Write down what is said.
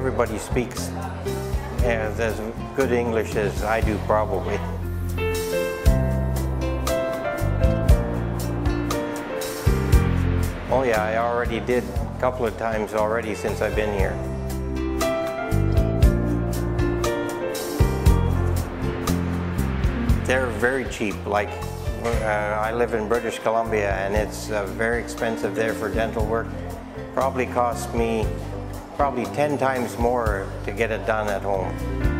everybody speaks as, as good English as I do probably. Oh yeah, I already did a couple of times already since I've been here. They're very cheap. Like, uh, I live in British Columbia and it's uh, very expensive there for dental work. Probably cost me probably 10 times more to get it done at home.